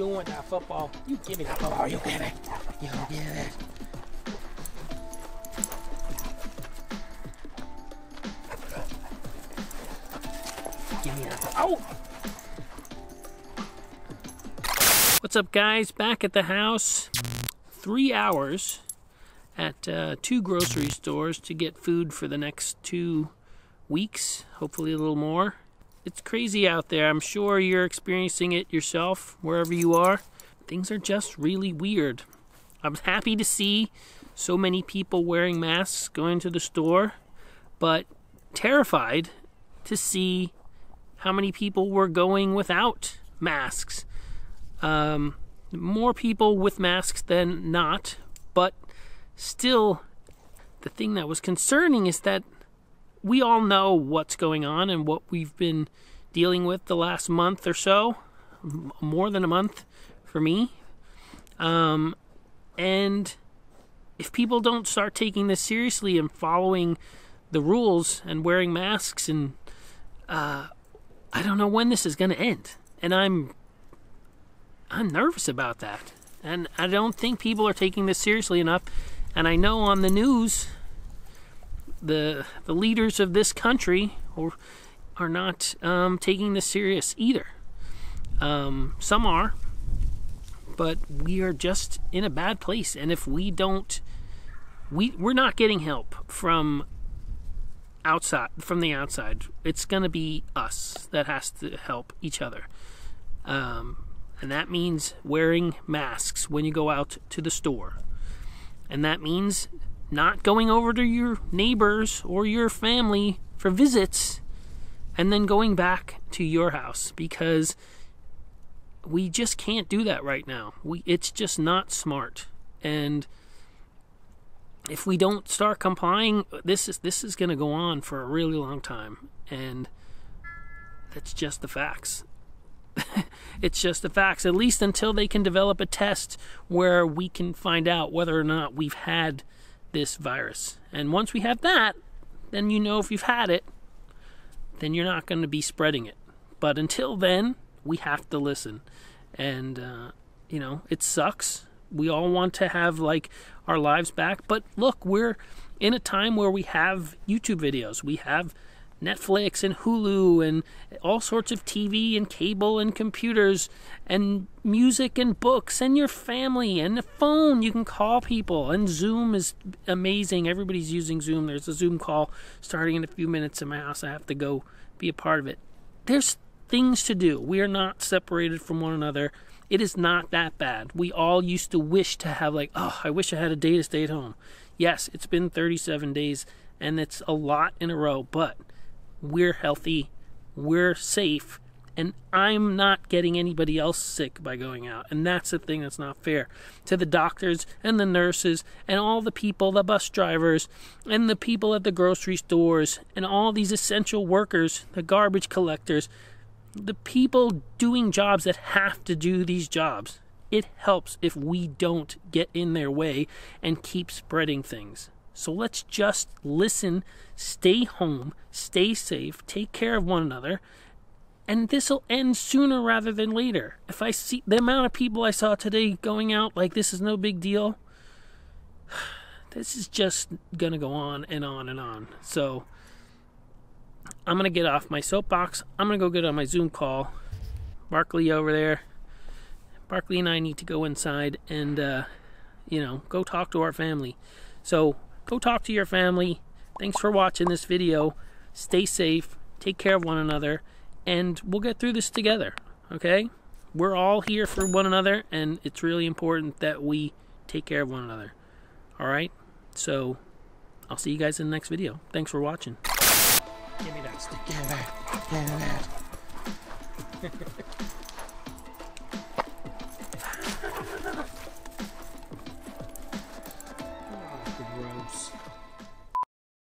doing that football? You give me that football. You give it. You give it. Give me that. Oh! What's up, guys? Back at the house. Three hours at uh, two grocery stores to get food for the next two weeks, hopefully a little more. It's crazy out there. I'm sure you're experiencing it yourself, wherever you are. Things are just really weird. I'm happy to see so many people wearing masks going to the store, but terrified to see how many people were going without masks. Um, more people with masks than not, but still, the thing that was concerning is that we all know what's going on and what we've been dealing with the last month or so, more than a month for me. Um, and if people don't start taking this seriously and following the rules and wearing masks and uh, I don't know when this is going to end. And I'm I'm nervous about that. And I don't think people are taking this seriously enough. And I know on the news the the leaders of this country or are not um, taking this serious either. Um, some are, but we are just in a bad place. And if we don't, we we're not getting help from outside from the outside. It's going to be us that has to help each other. Um, and that means wearing masks when you go out to the store. And that means not going over to your neighbors or your family for visits and then going back to your house because we just can't do that right now. We it's just not smart. And if we don't start complying, this is this is going to go on for a really long time and that's just the facts. it's just the facts, at least until they can develop a test where we can find out whether or not we've had this virus. And once we have that, then you know if you've had it, then you're not going to be spreading it. But until then, we have to listen. And, uh, you know, it sucks. We all want to have, like, our lives back. But look, we're in a time where we have YouTube videos. We have Netflix and Hulu and all sorts of TV and cable and computers and music and books and your family and a phone. You can call people and Zoom is amazing. Everybody's using Zoom. There's a Zoom call starting in a few minutes in my house. I have to go be a part of it. There's things to do. We are not separated from one another. It is not that bad. We all used to wish to have like, oh, I wish I had a day to stay at home. Yes, it's been 37 days and it's a lot in a row, but we're healthy, we're safe, and I'm not getting anybody else sick by going out. And that's the thing that's not fair to the doctors and the nurses and all the people, the bus drivers and the people at the grocery stores and all these essential workers, the garbage collectors, the people doing jobs that have to do these jobs. It helps if we don't get in their way and keep spreading things. So let's just listen, stay home, stay safe, take care of one another, and this will end sooner rather than later. If I see the amount of people I saw today going out like this is no big deal, this is just going to go on and on and on. So I'm going to get off my soapbox. I'm going to go get on my Zoom call. Barkley over there. Barkley and I need to go inside and, uh, you know, go talk to our family. So go talk to your family. Thanks for watching this video. Stay safe, take care of one another, and we'll get through this together, okay? We're all here for one another, and it's really important that we take care of one another, all right? So, I'll see you guys in the next video. Thanks for watching. Give me that stick. Give me that. Give me that.